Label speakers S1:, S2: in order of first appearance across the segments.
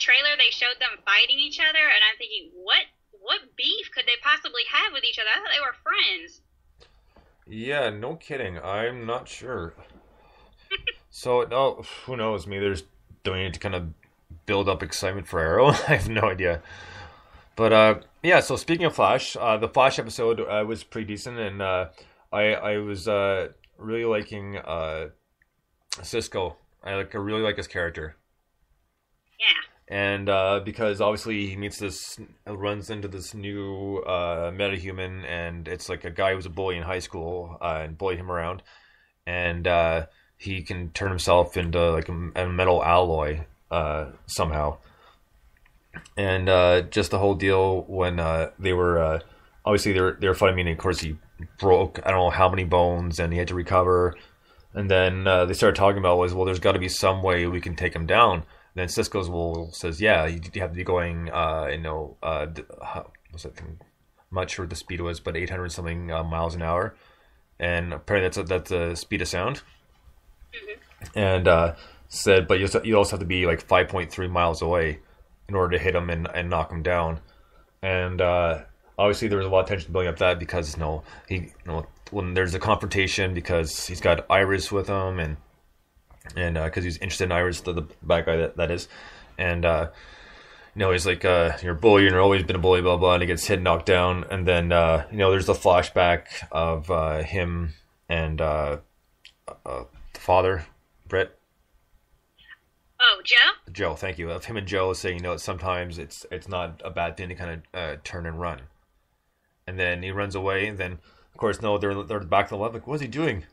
S1: trailer they showed them fighting each other, and I'm thinking, what what beef could they possibly have with each other? I thought they were friends.
S2: Yeah, no kidding. I'm not sure. so no, who knows? Maybe there's doing it to kind of build up excitement for Arrow. I have no idea. But uh, yeah. So speaking of Flash, uh, the Flash episode uh, was pretty decent, and uh, I I was uh, really liking uh, Cisco. I like I really like his character.
S1: Yeah.
S2: And uh, because obviously he meets this, runs into this new uh, metahuman, and it's like a guy who was a bully in high school uh, and bullied him around, and uh, he can turn himself into like a, a metal alloy uh, somehow. And uh, just the whole deal when they were obviously they were they were fighting, and of course he broke I don't know how many bones, and he had to recover. And then they started talking about was well, there's got to be some way we can take him down. Then Cisco's well says, yeah, you, you have to be going, uh, you know, uh, how, what's that thing? I'm not sure what the speed was, but 800 something uh, miles an hour, and apparently that's a, that's the speed of sound. And uh, said, but you also, you also have to be like 5.3 miles away in order to hit him and, and knock him down. And uh, obviously there was a lot of tension building up that because you know he you know when there's a confrontation because he's got Iris with him and and because he's interested in Iris, the, the bad guy that, that is, and uh, you know he's like uh, you're a bully and you're always been a bully, blah blah, and he gets hit, knocked down, and then uh, you know there's the flashback of uh, him and uh, uh, the father, Brett,
S1: Oh, Joe?
S2: Joe, thank you, of him and Joe saying you know sometimes it's it's not a bad thing to kind of uh, turn and run, and then he runs away, and then of course no, they're they're back to the left, like what's he doing?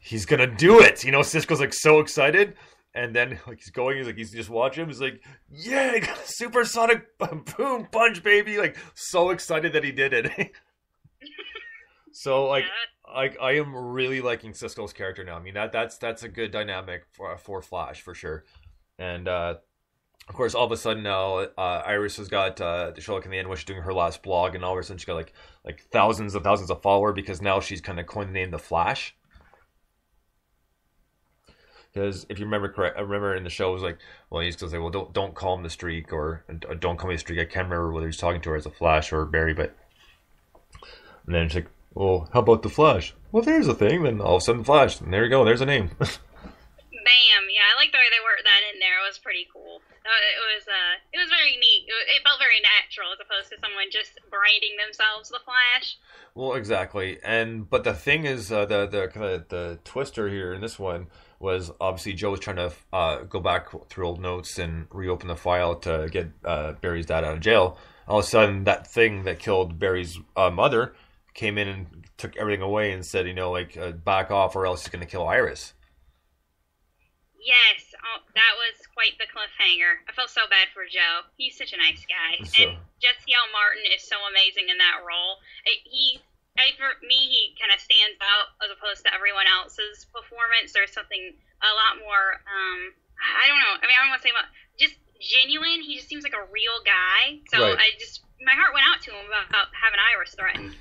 S2: He's gonna do it. You know, Cisco's like so excited, and then like he's going, he's like he's just watching him. He's like, yeah, I got a supersonic boom punch, baby! Like so excited that he did it. so like, I I am really liking Cisco's character now. I mean that that's that's a good dynamic for for Flash for sure, and. uh of course, all of a sudden now, uh, Iris has got uh, like in the end when she's doing her last blog, and all of a sudden she's got like like thousands and thousands of followers because now she's kind of coined the name the Flash. Because if you remember correct, I remember in the show it was like, well, he's gonna say, well, don't don't call him the Streak or uh, don't call me the Streak. I can't remember whether he's talking to her as a Flash or Barry, but and then she's like, well, how about the Flash? Well, there's a thing. Then all of a sudden, Flash, and there you go. There's a name.
S1: Bam! Yeah, I like the way they worked that in there. It was pretty cool. Uh, It was uh, it was very neat. It, it felt very natural as opposed to someone just branding themselves the Flash.
S2: Well, exactly, and but the thing is, uh, the the kind of the twister here in this one was obviously Joe was trying to uh, go back through old notes and reopen the file to get uh, Barry's dad out of jail. All of a sudden, that thing that killed Barry's uh, mother came in and took everything away and said, you know, like uh, back off or else he's going to kill Iris.
S1: Yes, oh, that was quite the cliffhanger. I felt so bad for Joe. He's such a nice guy,
S2: So-
S1: and Jesse L. Martin is so amazing in that role. I- He, I, for me, he kind of stands out as opposed to everyone else's performance. There's something a lot more. Um, I don't know. I mean, I don't want to say about just genuine. He just seems like a real guy. So
S2: Right.
S1: I just my heart went out to him about, about having Iris threatened.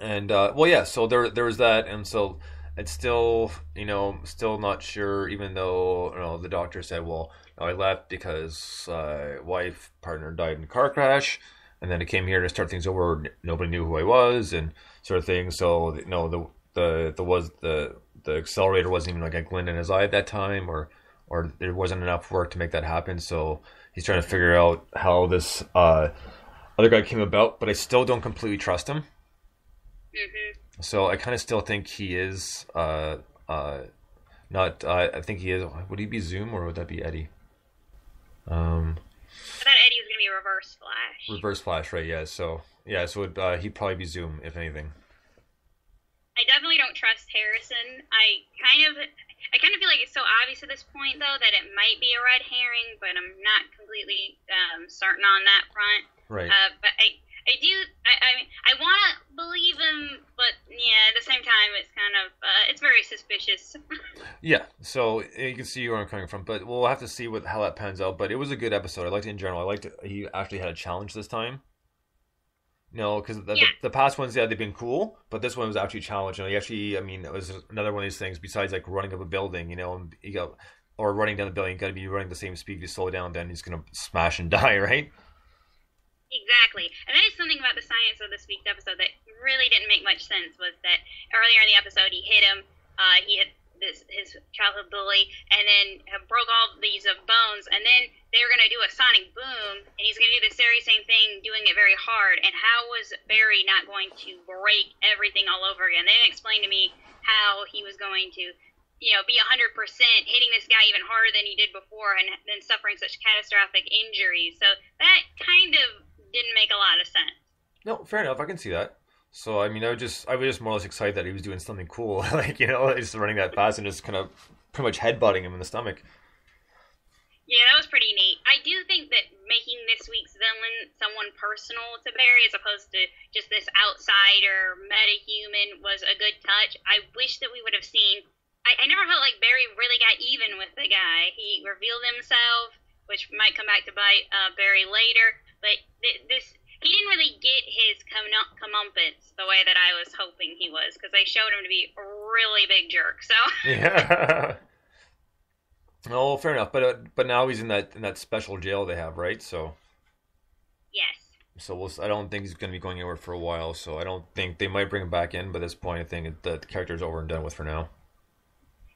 S2: and uh, well, yeah. So there, there was that, and so it's still, you know, still not sure. Even though you know the doctor said, well, I left because uh, wife partner died in a car crash, and then I came here to start things over. Nobody knew who I was, and sort of thing. So you know, the the the was the the accelerator wasn't even like a glint in his eye at that time, or or there wasn't enough work to make that happen. So he's trying to figure out how this uh, other guy came about. But I still don't completely trust him.
S1: hmm
S2: So I kind of still think he is uh uh not uh, I think he is would he be Zoom or would that be Eddie? Um
S1: Reverse Flash.
S2: reverse flash right yeah so yeah so it, uh, he'd probably be Zoom if anything.
S1: I definitely don't trust Harrison. I kind of, I kind of feel like it's so obvious at this point, though, that it might be a red herring, but I'm not completely um, certain on that front.
S2: Right.
S1: Uh, but I, I do, I, I, I want to believe him, but yeah, at the same time, it's kind of, uh, it's very suspicious.
S2: Yeah, so you can see where I'm coming from, but we'll have to see what how that pans out. But it was a good episode. I liked it in general. I liked it. He actually had a challenge this time. No, because the,
S1: Yeah.
S2: the, the past ones, yeah, they've been cool, but this one was actually challenging. He actually, I mean, it was another one of these things. Besides like running up a building, you know, and he got or running down the building, you got to be running the same speed. If you slow down, then he's gonna smash and die, right?
S1: Exactly. And that is something about the science of this week's episode that really didn't make much sense was that earlier in the episode he hit him, uh, he hit this his childhood bully, and then broke all these uh, bones, and then they were going to do a sonic boom, and he's going to do the very same thing, doing it very hard. And how was Barry not going to break everything all over again? They didn't explain to me how he was going to you know, be 100% hitting this guy even harder than he did before and then suffering such catastrophic injuries. So that kind of didn't make a lot of sense.
S2: No, fair enough. I can see that. So I mean, I was just I was just more or less excited that he was doing something cool, like you know, just running that fast and just kind of pretty much headbutting him in the stomach.
S1: Yeah, that was pretty neat. I do think that making this week's villain someone personal to Barry as opposed to just this outsider meta-human was a good touch. I wish that we would have seen. I, I never felt like Barry really got even with the guy. He revealed himself, which might come back to bite uh, Barry later. But th- this, he didn't really get his com- comeuppance the way that I was hoping he was because they showed him to be a really big jerk. So
S2: yeah. Oh, fair enough. But uh, but now he's in that in that special jail they have, right? So.
S1: Yes.
S2: So we'll, I don't think he's going to be going anywhere for a while. So I don't think they might bring him back in. But at this point, I think the, the character is over and done with for now.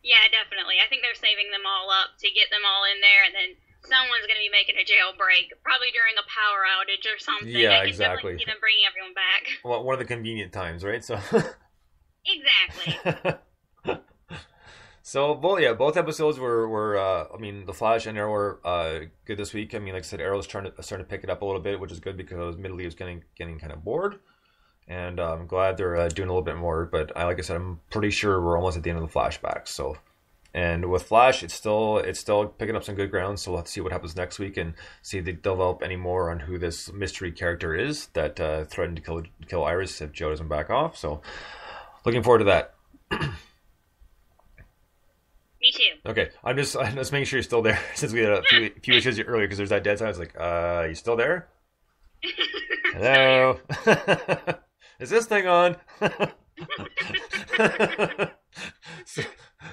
S1: Yeah, definitely. I think they're saving them all up to get them all in there, and then someone's going to be making a jailbreak, probably during a power outage or something.
S2: Yeah,
S1: I can
S2: exactly.
S1: See them bringing everyone back.
S2: Well, one of the convenient times, right? So.
S1: exactly.
S2: so, well, yeah, both episodes were were. Uh, I mean, the Flash and Arrow were uh, good this week. I mean, like I said, Arrow's trying to starting to pick it up a little bit, which is good because admittedly, was getting getting kind of bored. And uh, I'm glad they're uh, doing a little bit more. But I, like I said, I'm pretty sure we're almost at the end of the flashbacks. So and with Flash, it's still it's still picking up some good ground. So let's see what happens next week and see if they develop any more on who this mystery character is that uh, threatened to kill kill Iris if Joe doesn't back off. So looking forward to that.
S1: Me too.
S2: Okay, I'm just I'm just making sure you're still there since we had a few, few issues earlier because there's that dead was like, uh, you still there? Hello. is this thing on? so,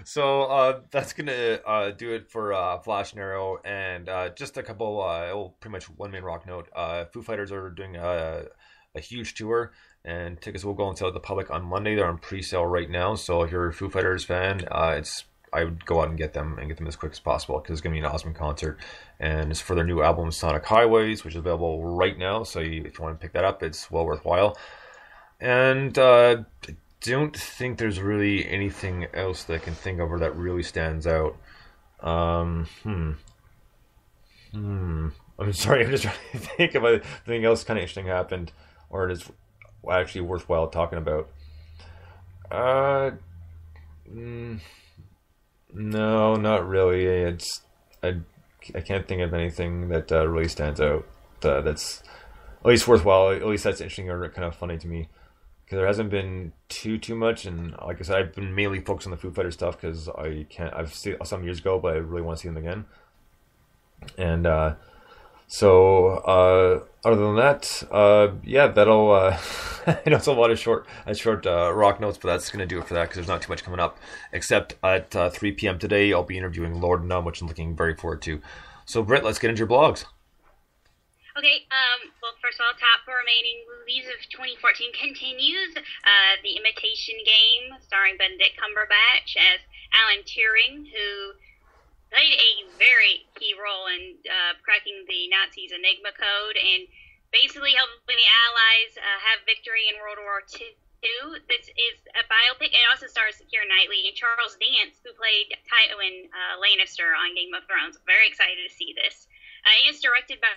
S2: so uh, that's gonna uh, do it for uh, Flash and Arrow, and uh, just a couple, uh, oh, pretty much one main rock note. Uh, Foo Fighters are doing a, a huge tour, and tickets will go on sale to the public on Monday. They're on pre-sale right now, so if you're a Foo Fighters fan, it's I would go out and get them and get them as quick as possible because it's going to be an awesome concert. And it's for their new album, Sonic Highways, which is available right now. So you, if you want to pick that up, it's well worthwhile. And don't think there's really anything else that I can think of or that really stands out. Um, hmm. Hmm. I'm sorry, I'm just trying to think of anything else kind of interesting happened or it is actually worthwhile talking about. Uh, mm, no, not really. It's I, I can't think of anything that uh, really stands out uh, that's at least worthwhile. At least that's interesting or kind of funny to me because there hasn't been too too much. And like I said, I've been mainly focused on the Foo Fighter stuff because I can't. I've seen some years ago, but I really want to see them again. And uh, so, uh, other than that, uh, yeah, that'll. Uh, I know it's a lot of short, uh, short uh, rock notes, but that's going to do it for that because there's not too much coming up. Except at uh, 3 p.m. today, I'll be interviewing Lord Numb, which I'm looking very forward to. So, Britt, let's get into your blogs.
S1: Okay, um, well, first of all, top four remaining movies of 2014 continues. Uh, the Imitation Game, starring Benedict Cumberbatch as Alan Turing, who played a very key role in uh, cracking the Nazis' Enigma code and basically helping the Allies uh, have victory in World War II. This is a biopic. It also stars Keira Knightley and Charles Dance, who played Tywin uh, Lannister on Game of Thrones. Very excited to see this. Uh, it's directed by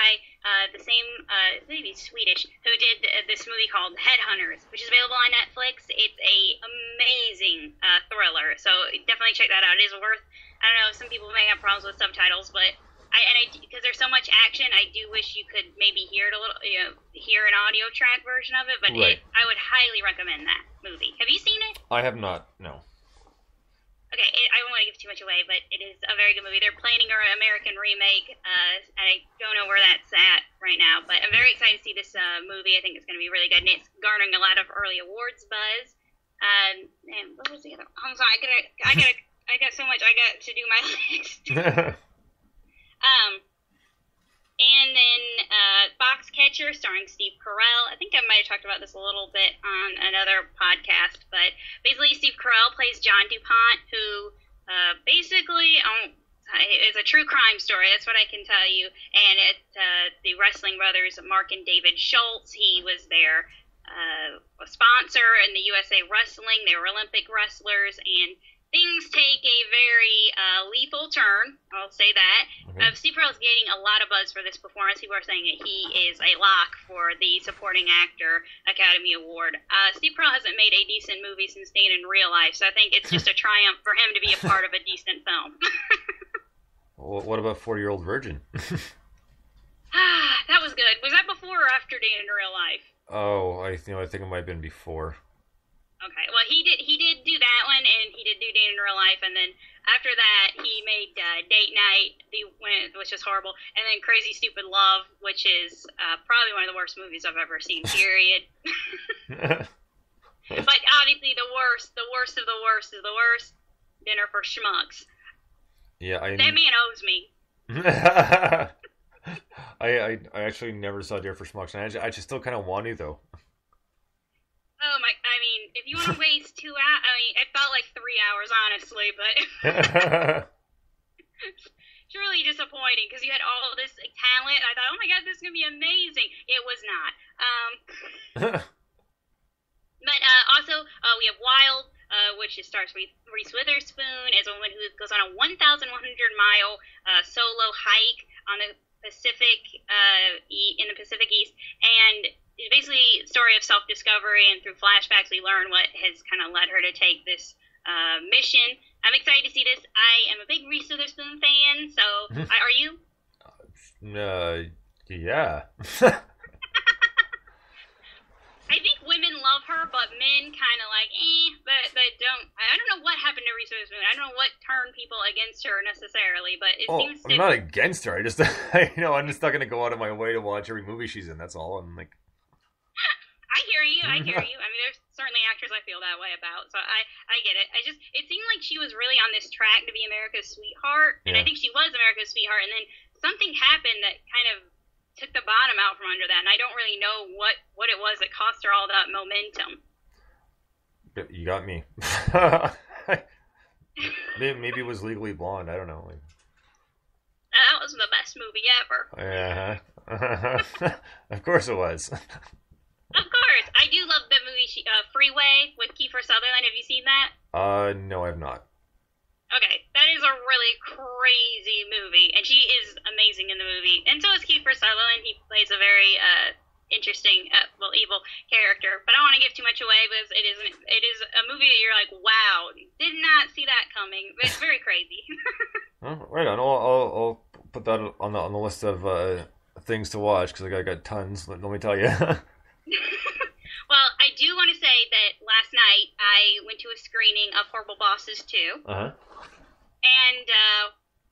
S1: by uh, the same, uh, maybe Swedish, who did uh, this movie called Headhunters, which is available on Netflix. It's a amazing uh, thriller, so definitely check that out. It is worth. I don't know. Some people may have problems with subtitles, but I and I because there's so much action, I do wish you could maybe hear it a little, you know, hear an audio track version of it. But
S2: Right.
S1: it, I would highly recommend that movie. Have you seen it?
S2: I have not. No.
S1: Okay, it, I won't want to give too much away, but it is a very good movie. They're planning an American remake. Uh, I don't know where that's at right now, but I'm very excited to see this uh, movie. I think it's going to be really good, and it's garnering a lot of early awards buzz. Um, and what was the other? I'm sorry, I gotta, I gotta, I got so much. I got to do my list. um, and then uh, Foxcatcher, starring Steve Carell. I think I might have talked about this a little bit on another podcast, but basically, Steve Carell plays John DuPont, who uh, basically um, it's a true crime story. That's what I can tell you. And it, uh, the Wrestling Brothers, Mark and David Schultz, he was their uh, sponsor in the USA Wrestling. They were Olympic wrestlers, and things take a very uh, lethal turn. I'll say that. Okay. Uh, Steve Carell is getting a lot of buzz for this performance. People are saying that he is a lock for the Supporting Actor Academy Award. Uh, Steve Carell hasn't made a decent movie since Staying in Real Life, so I think it's just a triumph for him to be a part of a decent film.
S2: what about Forty Year Old Virgin?
S1: ah, that was good. Was that before or after Dan in Real Life?
S2: Oh, I you know I think it might have been before.
S1: Okay, well he did he did do that one, and he did do Dan in Real Life, and then after that he made uh, Date Night, the which is horrible, and then Crazy Stupid Love, which is uh, probably one of the worst movies I've ever seen. Period. but obviously the worst, the worst of the worst is the worst. Dinner for Schmucks.
S2: Yeah, I.
S1: That man owes me.
S2: I, I I actually never saw Dinner for Schmucks, and I, just, I just still kind of want to though.
S1: Oh my! I mean, if you want to waste two hours, I mean, it felt like three hours, honestly, but it's really disappointing because you had all this talent. I thought, oh my god, this is gonna be amazing. It was not. Um, but uh, also, uh, we have Wild, uh, which starts with Reese Witherspoon as a woman who goes on a 1,100 mile uh, solo hike on the Pacific uh, in the Pacific East, and basically story of self discovery, and through flashbacks, we learn what has kind of led her to take this uh, mission. I'm excited to see this. I am a big Reese Witherspoon fan, so I, are you?
S2: Uh, yeah.
S1: I think women love her, but men kind of like, eh, but but don't. I don't know what happened to Reese Witherspoon. I don't know what turned people against her necessarily, but it
S2: oh,
S1: seems.
S2: I'm not against her. I just, you know, I'm just not going to go out of my way to watch every movie she's in. That's all. I'm like,
S1: you. I hear you. I mean, there's certainly actors I feel that way about. So I, I get it. I just, it seemed like she was really on this track to be America's sweetheart, and yeah. I think she was America's sweetheart. And then something happened that kind of took the bottom out from under that, and I don't really know what what it was that cost her all that momentum.
S2: You got me. maybe it was Legally Blonde. I don't know.
S1: That was the best movie ever.
S2: Yeah. Uh-huh. of course it was.
S1: Of course, I do love the Freeway with Kiefer Sutherland. Have you seen that?
S2: Uh, no, I've not.
S1: Okay, that is a really crazy movie, and she is amazing in the movie, and so is Kiefer Sutherland. He plays a very uh, interesting, uh, well, evil character. But I don't want to give too much away because it is an, it is a movie that you're like, wow, did not see that coming. It's very crazy.
S2: well, right on. I'll, I'll, I'll, put that on the on the list of uh, things to watch because I got, got tons. Let, let me tell you.
S1: well, I do want to say that last night I went to a screening of Horrible Bosses 2.
S2: Uh-huh.
S1: And, uh,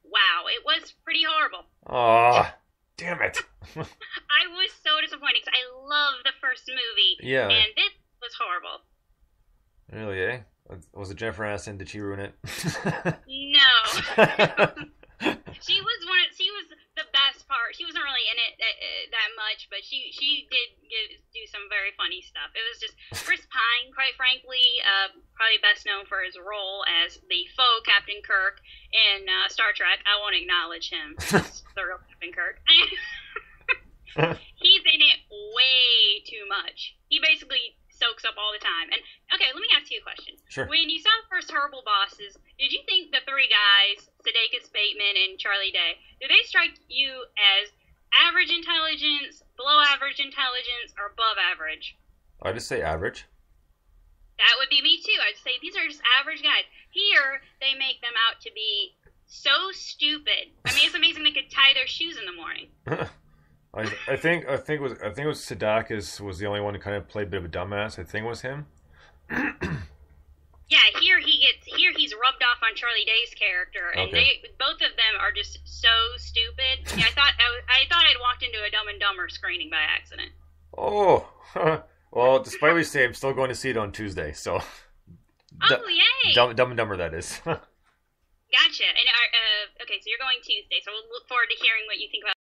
S1: wow, it was pretty horrible.
S2: Oh, damn it.
S1: I was so disappointed because I love the first movie.
S2: Yeah.
S1: And this was horrible.
S2: Really, eh? Was it Jennifer Aniston? Did she ruin it?
S1: no. she was one. Of, she was the best part. She wasn't really in it that, uh, uh, that much, but she she did get, do some very funny stuff. It was just Chris Pine, quite frankly, uh, probably best known for his role as the faux Captain Kirk in uh, Star Trek. I won't acknowledge him, the real Captain Kirk. He's in it way too much. He basically soaks up all the time. And okay, let me ask you a question.
S2: Sure.
S1: When you saw the first Horrible Bosses, did you think the three guys, Sudeikis, Bateman, and Charlie Day, do they strike you as average intelligence, below average intelligence, or above average?
S2: I just say average.
S1: That would be me too. I'd say these are just average guys. Here, they make them out to be so stupid. I mean, it's amazing they could tie their shoes in the morning.
S2: I, I think I think it was I think it was Sudeikis was the only one who kind of played a bit of a dumbass. I think it was him.
S1: yeah, here he gets here he's rubbed off on Charlie Day's character, and okay. they both of them are just so stupid. I thought I, I thought I'd walked into a Dumb and Dumber screening by accident.
S2: Oh, well, despite what we say, I'm still going to see it on Tuesday. So,
S1: oh yay!
S2: Dumb, Dumb and Dumber, that is.
S1: Gotcha. And uh, okay, so you're going Tuesday, so we'll look forward to hearing what you think about